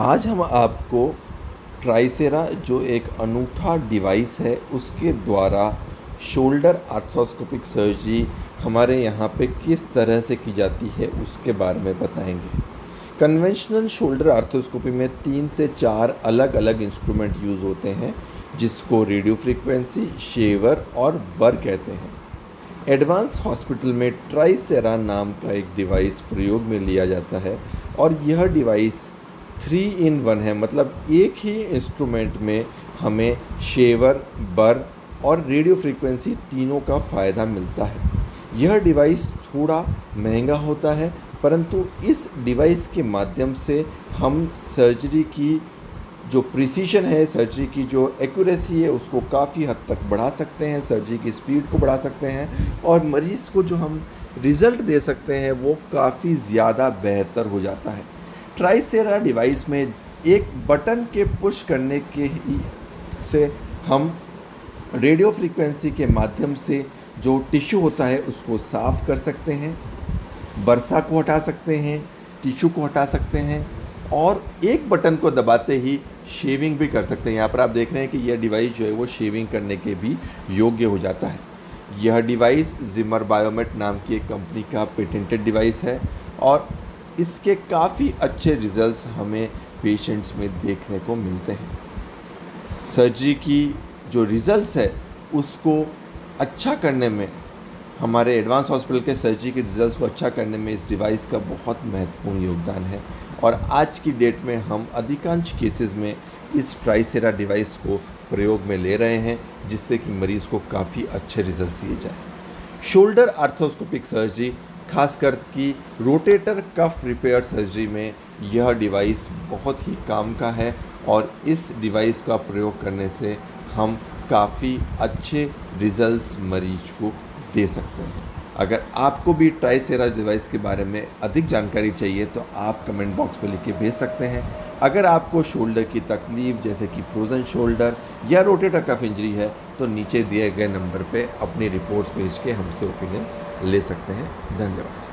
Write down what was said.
आज हम आपको ट्राइसेरा, जो एक अनूठा डिवाइस है, उसके द्वारा शोल्डर आर्थ्रोस्कोपिक सर्जरी हमारे यहाँ पे किस तरह से की जाती है, उसके बारे में बताएँगे। कन्वेंशनल शोल्डर आर्थ्रोस्कोपी में तीन से चार अलग अलग इंस्ट्रूमेंट यूज़ होते हैं, जिसको रेडियो फ्रीक्वेंसी, शेवर और बर कहते हैं। एडवांस हॉस्पिटल में ट्राइसेरा नाम का एक डिवाइस प्रयोग में लिया जाता है, और यह डिवाइस थ्री इन वन है मतलब एक ही इंस्ट्रूमेंट में हमें शेवर बर और रेडियो फ्रीक्वेंसी तीनों का फ़ायदा मिलता है। यह डिवाइस थोड़ा महँगा होता है, परंतु इस डिवाइस के माध्यम से हम सर्जरी की जो प्रिसीशन है सर्जरी की जो एक्यूरेसी है, उसको काफ़ी हद तक बढ़ा सकते हैं सर्जरी की स्पीड को बढ़ा सकते हैं और मरीज़ को जो हम रिज़ल्ट दे सकते हैं, वो काफ़ी ज़्यादा बेहतर हो जाता है। ट्राइसेरा डिवाइस में एक बटन के पुश करने के ही से हम रेडियो फ्रीक्वेंसी के माध्यम से जो टिश्यू होता है उसको साफ़ कर सकते हैं, बरसा को हटा सकते हैं, टिश्यू को हटा सकते हैं और एक बटन को दबाते ही शेविंग भी कर सकते हैं। यहाँ पर आप देख रहे हैं कि यह डिवाइस जो है वो शेविंग करने के भी योग्य हो जाता है। यह डिवाइस जिमर बायोमेट नाम की एक कंपनी का पेटेंटेड डिवाइस है और इसके काफ़ी अच्छे रिजल्ट्स हमें पेशेंट्स में देखने को मिलते हैं। सर्जरी की जो रिज़ल्ट्स है, उसको अच्छा करने में, हमारे एडवांस हॉस्पिटल के सर्जरी के रिजल्ट्स को अच्छा करने में इस डिवाइस का बहुत महत्वपूर्ण योगदान है। और आज की डेट में हम अधिकांश केसेस में इस ट्राइसेरा डिवाइस को प्रयोग में ले रहे हैं, जिससे कि मरीज़ को काफ़ी अच्छे रिज़ल्ट दिए जाए। शोल्डर आर्थोस्कोपिक सर्जरी खासकर कि रोटेटर कफ रिपेयर सर्जरी में यह डिवाइस बहुत ही काम का है और इस डिवाइस का प्रयोग करने से हम काफ़ी अच्छे रिजल्ट्स मरीज़ को दे सकते हैं। अगर आपको भी ट्राइसेरा डिवाइस के बारे में अधिक जानकारी चाहिए तो आप कमेंट बॉक्स में लिख के भेज सकते हैं। अगर आपको शोल्डर की तकलीफ़, जैसे कि फ्रोज़न शोल्डर या रोटेटर कफ इंजरी है तो नीचे दिए गए नंबर पे अपनी रिपोर्ट्स भेज के हमसे ओपिनियन ले सकते हैं। धन्यवाद।